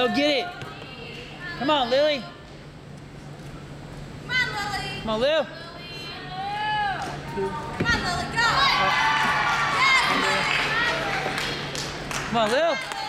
Go get it. Come on, Lily. Come on, Lily. Come on, Lily. Come on, Lily. Go. Come on, Lil.